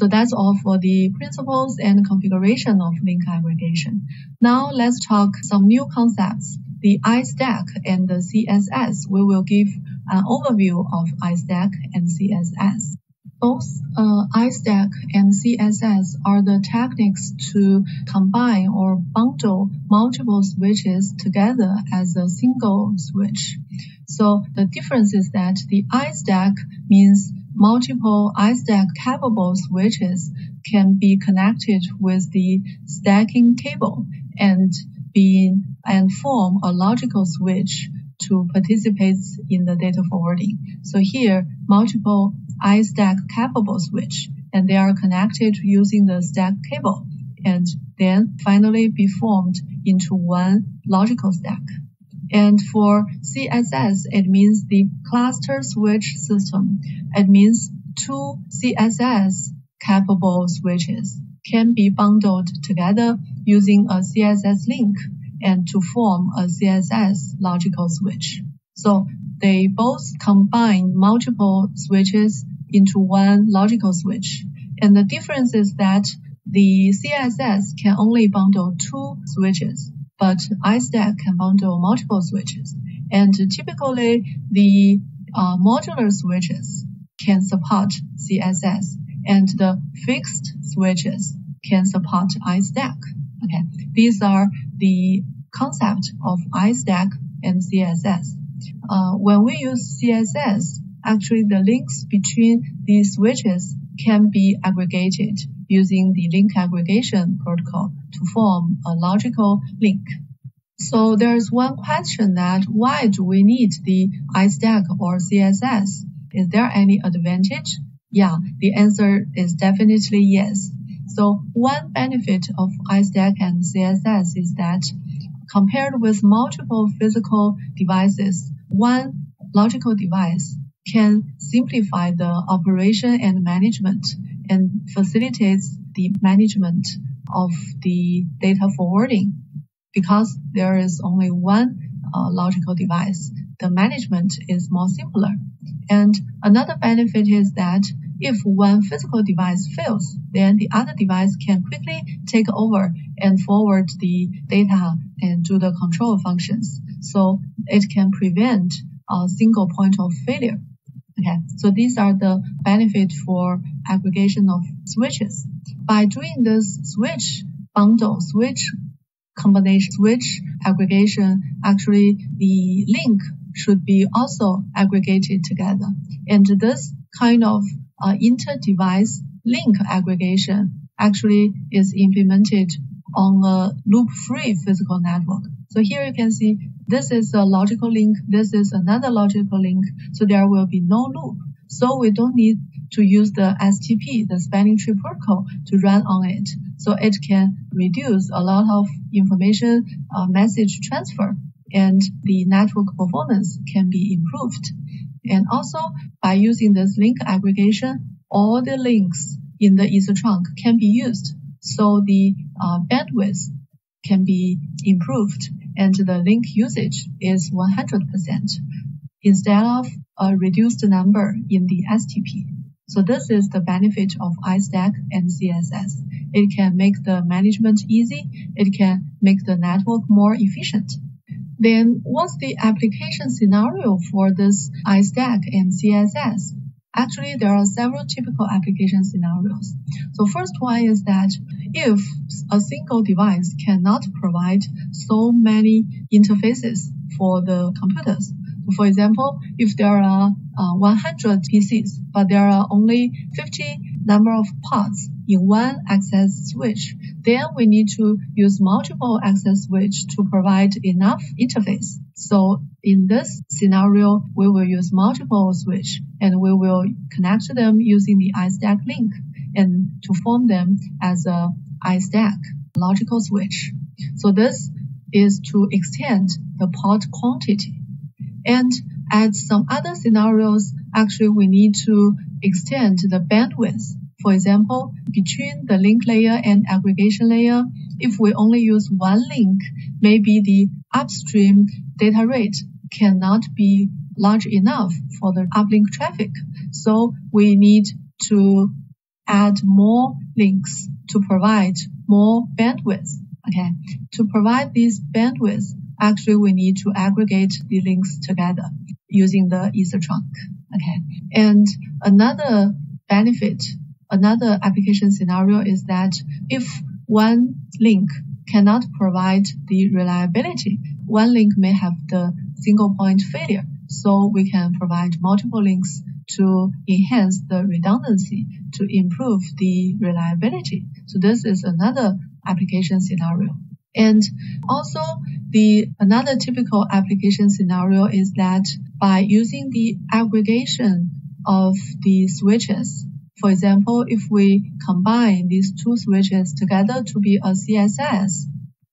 So that's all for the principles and configuration of link aggregation. Now let's talk some new concepts. The iStack and the CSS. We will give an overview of iStack and CSS. Both uh, iStack and CSS are the techniques to combine or bundle multiple switches together as a single switch. So the difference is that the iStack means multiple iStack capable switches can be connected with the stacking cable and be and form a logical switch to participate in the data forwarding. So here, multiple iStack capable switch, and they are connected using the stack cable, and then finally be formed into one logical stack. And for CSS, it means the cluster switch system. It means two CSS capable switches can be bundled together using a CSS link and to form a CSS logical switch. So they both combine multiple switches into one logical switch. And the difference is that the CSS can only bundle two switches, but iStack can bundle multiple switches. And typically the uh, modular switches can support CSS and the fixed switches can support iStack. Okay, these are the concept of iStack and CSS. Uh, when we use CSS, actually the links between these switches can be aggregated using the link aggregation protocol to form a logical link. So there's one question that why do we need the iStack or CSS? Is there any advantage? Yeah, the answer is definitely yes. So one benefit of iStack and CSS is that compared with multiple physical devices, one logical device can simplify the operation and management and facilitates the management of the data forwarding. Because there is only one uh, logical device, the management is more simpler. And another benefit is that if one physical device fails, then the other device can quickly take over and forward the data and do the control functions. So it can prevent a single point of failure. Okay, so these are the benefits for aggregation of switches. By doing this switch bundle, switch combination, switch aggregation, actually the link should be also aggregated together. And this kind of uh, inter-device link aggregation actually is implemented on a loop-free physical network. So here you can see this is a logical link, this is another logical link, so there will be no loop. So we don't need to use the STP, the spanning tree protocol, to run on it. So it can reduce a lot of information uh, message transfer and the network performance can be improved. And also by using this link aggregation, all the links in the ether trunk can be used. So the uh, bandwidth can be improved and the link usage is 100% instead of a reduced number in the STP. So this is the benefit of iStack and CSS. It can make the management easy. It can make the network more efficient. Then what's the application scenario for this iStack and CSS? Actually, there are several typical application scenarios. So first one is that if a single device cannot provide so many interfaces for the computers, for example, if there are uh, 100 PCs, but there are only 50 number of ports in one access switch, then we need to use multiple access switch to provide enough interface. So in this scenario, we will use multiple switch and we will connect them using the iStack link and to form them as a iStack logical switch. So this is to extend the port quantity. And at some other scenarios, actually we need to extend the bandwidth. For example, between the link layer and aggregation layer, if we only use one link, maybe the upstream data rate cannot be large enough for the uplink traffic. So we need to add more links to provide more bandwidth. Okay. To provide this bandwidth, actually we need to aggregate the links together using the ether trunk. Okay. And another benefit, another application scenario is that if one link cannot provide the reliability, one link may have the single point failure. So we can provide multiple links to enhance the redundancy to improve the reliability. So this is another application scenario. And also the another typical application scenario is that by using the aggregation of the switches, for example, if we combine these two switches together to be a CSS,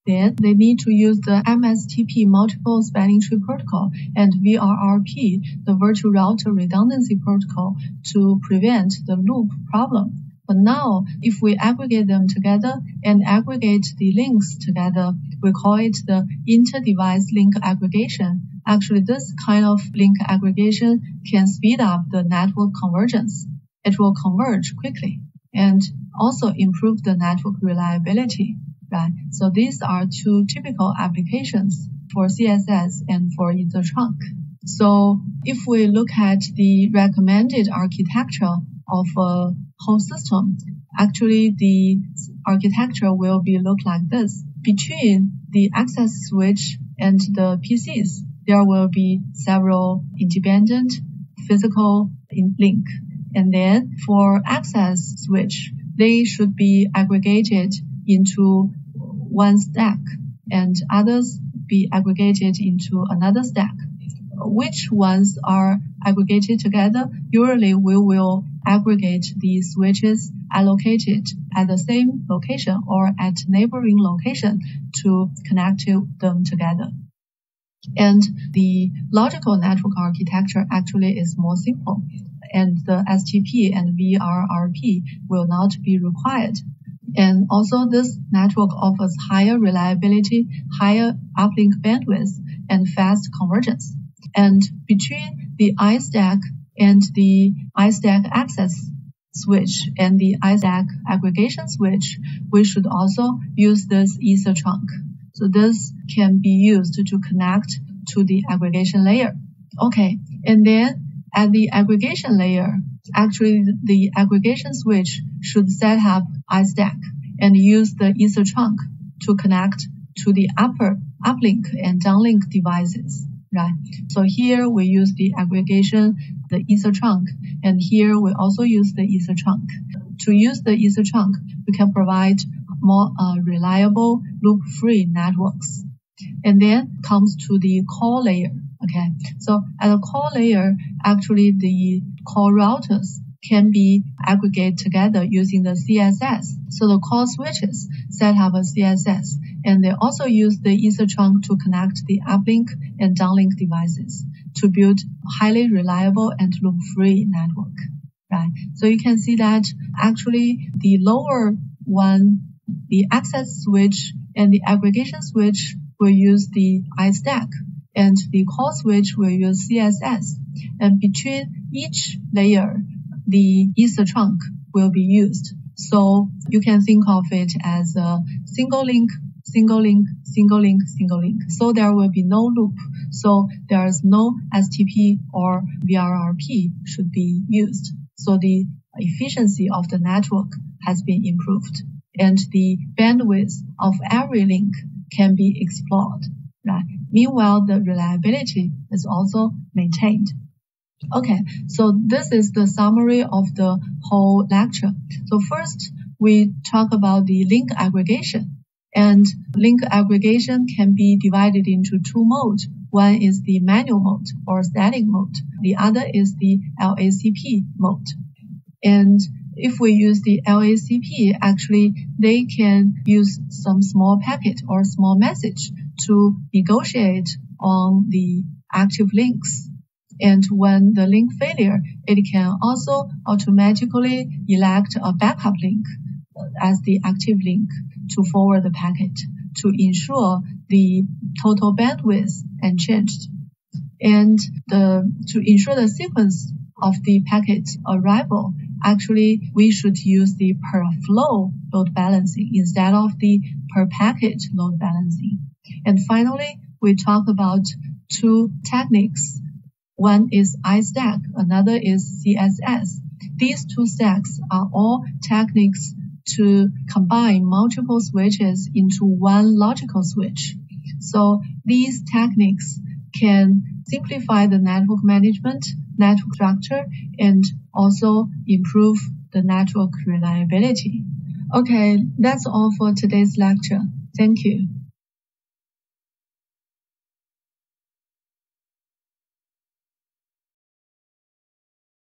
then they need to use the MSTP multiple spanning tree protocol and VRRP, the virtual router redundancy protocol to prevent the loop problem. But now, if we aggregate them together and aggregate the links together, we call it the inter-device link aggregation. Actually, this kind of link aggregation can speed up the network convergence. It will converge quickly and also improve the network reliability right? So these are two typical applications for CSS and for Ether trunk. So if we look at the recommended architecture of a whole system, actually the architecture will be look like this. Between the access switch and the PCs, there will be several independent physical link. And then for access switch, they should be aggregated into one stack and others be aggregated into another stack. Which ones are aggregated together? Usually we will aggregate the switches allocated at the same location or at neighboring location to connect them together. And the logical network architecture actually is more simple and the STP and VRRP will not be required and also this network offers higher reliability, higher uplink bandwidth, and fast convergence. And between the iStack and the iStack access switch and the iStack aggregation switch, we should also use this Ether trunk. So this can be used to connect to the aggregation layer. Okay, and then at the aggregation layer, actually the aggregation switch should set up iStack and use the Ether trunk to connect to the upper uplink and downlink devices, right? So here we use the aggregation, the Ether trunk, and here we also use the Ether trunk. To use the Ether trunk, we can provide more uh, reliable loop-free networks. And then comes to the core layer. Okay, so at the core layer, actually the core routers can be aggregated together using the CSS. So the core switches set up a CSS, and they also use the Ether trunk to connect the uplink and downlink devices to build highly reliable and loop-free network. Right. So you can see that actually the lower one, the access switch and the aggregation switch will use the iStack and the core switch will use CSS. And between each layer, the Ether trunk will be used. So you can think of it as a single link, single link, single link, single link. So there will be no loop. So there is no STP or VRRP should be used. So the efficiency of the network has been improved and the bandwidth of every link can be explored. Right? Meanwhile, the reliability is also maintained. Okay, so this is the summary of the whole lecture. So first, we talk about the link aggregation. And link aggregation can be divided into two modes. One is the manual mode or static mode. The other is the LACP mode. And if we use the LACP, actually they can use some small packet or small message to negotiate on the active links. And when the link failure, it can also automatically elect a backup link as the active link to forward the packet to ensure the total bandwidth unchanged. And the, to ensure the sequence of the packet arrival, actually we should use the per flow load balancing instead of the per package load balancing. And finally, we talk about two techniques. One is iStack, another is CSS. These two stacks are all techniques to combine multiple switches into one logical switch. So these techniques can simplify the network management, network structure, and also improve the network reliability. Okay, that's all for today's lecture. Thank you.